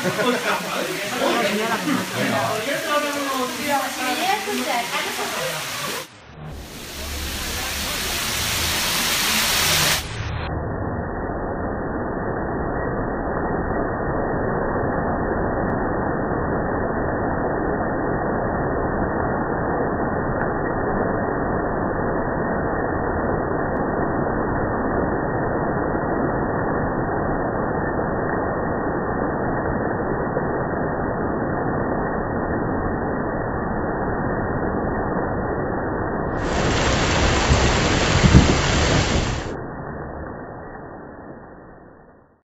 我回。是在，